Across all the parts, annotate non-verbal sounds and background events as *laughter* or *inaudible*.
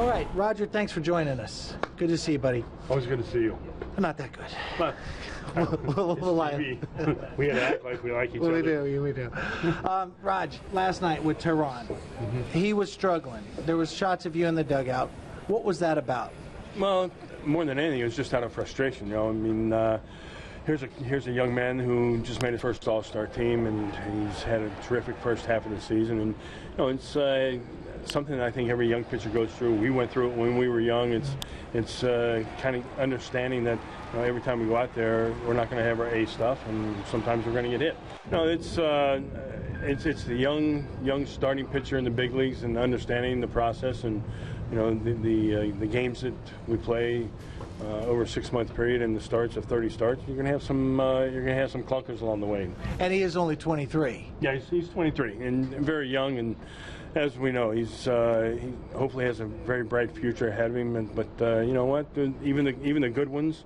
All right, Roger, thanks for joining us. Good to see you, buddy. Always good to see you. Not that good. But *laughs* we'll, we'll lie. *laughs* we, had to act like we like each Well, we other. do, we do. Um, Rog, last night with Teheran, he was struggling. There was shots of you in the dugout. What was that about? Well, more than anything, it was just out of frustration. You know, I mean, uh, here's a here's a young man who just made his first All-Star team, and he's had a terrific first half of the season. And you know, it's uh, something that I think every young pitcher goes through. We went through it when we were young. It's it's uh, kind of understanding that you know, every time we go out there, we're not going to have our A stuff, and sometimes we're going to get hit. No, it's. Uh, it's it's the young young starting pitcher in the big leagues and understanding the process and you know the the, uh, the games that we play uh, over a six month period and the starts of 30 starts you're gonna have some uh, you're gonna have some clunkers along the way. And he is only 23. Yeah, he's, he's 23 and very young and. As we know, he's uh, he hopefully has a very bright future ahead of him. And, but uh, you know what? The, even the even the good ones,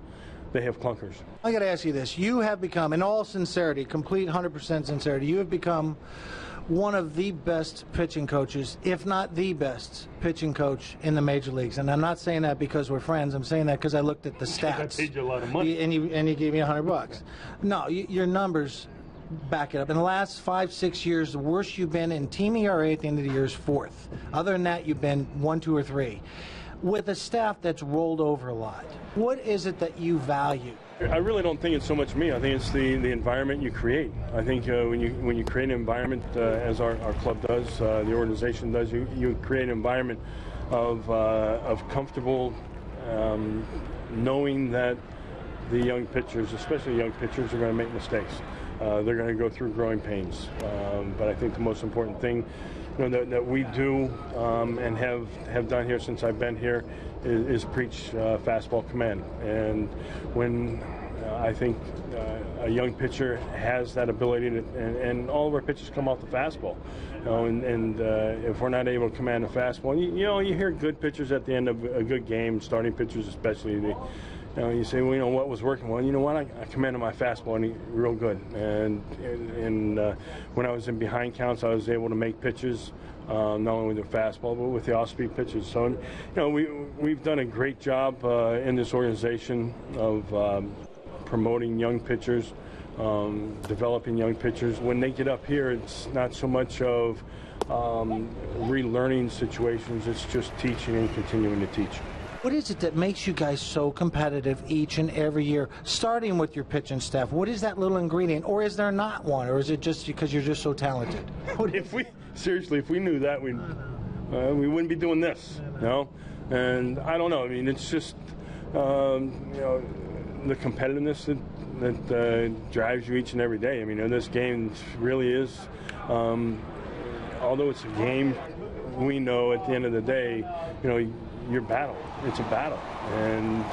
they have clunkers. I got to ask you this. You have become, in all sincerity, complete 100% sincerity, you have become one of the best pitching coaches, if not the best pitching coach in the major leagues. And I'm not saying that because we're friends. I'm saying that because I looked at the stats. *laughs* I paid you a lot of money. And you, and you gave me 100 bucks. No, you, your numbers back it up. In the last five, six years, the worst you've been in team ERA at the end of the year is fourth. Other than that, you've been one, two, or three. With a staff that's rolled over a lot, what is it that you value? I really don't think it's so much me. I think it's the, the environment you create. I think uh, when you when you create an environment, uh, as our, our club does, uh, the organization does, you, you create an environment of uh, of comfortable, um, knowing that the young pitchers, especially young pitchers, are going to make mistakes. Uh, they're going to go through growing pains. Um, but I think the most important thing you know, that, that we do um, and have, have done here since I've been here is, is preach uh, fastball command. And when uh, I think uh, a young pitcher has that ability, to, and, and all of our pitchers come off the fastball. You know, and and uh, if we're not able to command a fastball, you, you know, you hear good pitchers at the end of a good game, starting pitchers especially, they, you you say, well, you know, what was working? Well, you know what? I, I commanded my fastball and he, real good. And and, uh, when I was in behind counts, I was able to make pitches, um, not only with the fastball but with the off-speed pitches. So, you know, we we've done a great job uh, in this organization of um, promoting young pitchers. Um, developing young pitchers. When they get up here, it's not so much of um, relearning situations, it's just teaching and continuing to teach. What is it that makes you guys so competitive each and every year, starting with your pitching staff? What is that little ingredient, or is there not one, or is it just because you're just so talented? *laughs* If we seriously, if we knew that, we uh, we wouldn't be doing this, you know. And I don't know. I mean, it's just um, you know the competitiveness that that uh, drives you each and every day. I mean, this game really is. Um, although it's a game, we know at the end of the day, you know, your battle. It's a battle, and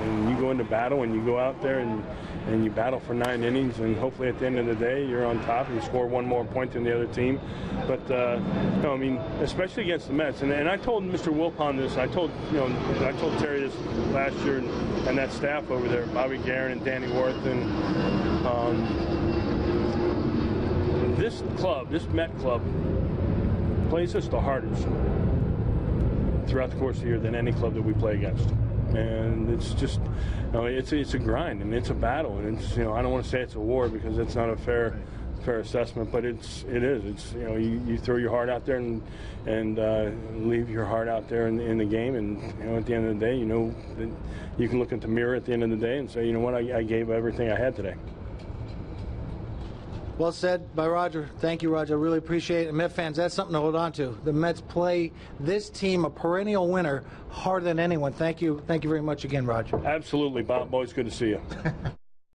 and you go into battle and you go out there and and you battle for nine innings, and hopefully at the end of the day you're on top and you score one more point than the other team. But uh, no, I mean, especially against the Mets, and, and I told Mr. Wilpon this. I told you know I told Terry this last year, and, and that staff over there, Bobby Geren and Danny Warthen, and. Um, this club, this Met club, plays us the hardest throughout the course of the year than any club that we play against. And it's just, you know, it's it's a grind and it's a battle and it's you know I don't want to say it's a war because it's not a fair fair assessment, but it's it is. It's you know you, you throw your heart out there and and uh, leave your heart out there in, in the game, and you know at the end of the day, you know you can look at the mirror at the end of the day and say, you know what, I, I gave everything I had today. Well said by Roger. Thank you, Roger. I really appreciate it. And Met fans, that's something to hold on to. The Mets play this team, a perennial winner, harder than anyone. Thank you. Thank you very much again, Roger. Absolutely, Bob. Always good to see you. *laughs*